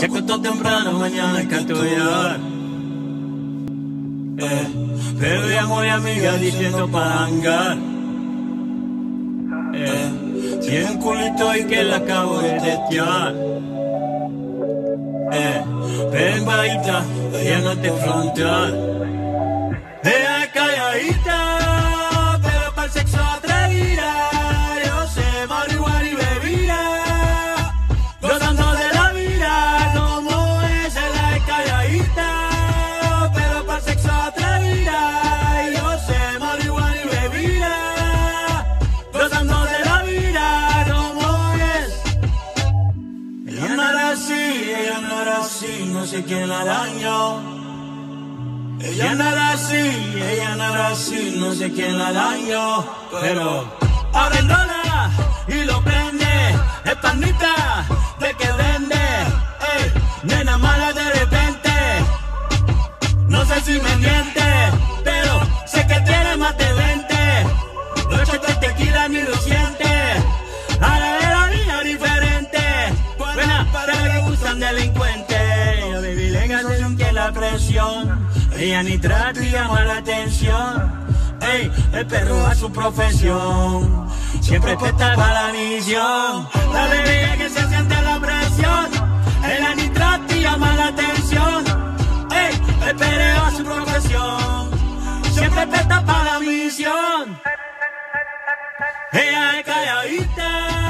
Se acostó temprano, mañana hay que. Eh, pero llamo a mi amiga diciendo para hangar. Eh, tiene un culito y que la acabo de testear. Eh, pero en bajita, ella no te. Ella es calladita, no sé quién la dañó. Ella no era así, ella no era así, no sé quién la dañó, pero ahora enrola y lo prende, es panita de que vende, ey, nena mala de repente, no sé si me miente, pero sé que tiene más de 20, noche de tequila ni lo presión. Ella ni trata y llama la atención. Ey, el perro a su profesión. Siempre puesta para la misión. La bebé que se siente la presión. Ella ni trata y llama la atención. Ey, el perro a su profesión. Siempre puesta para la misión. Ella es calladita.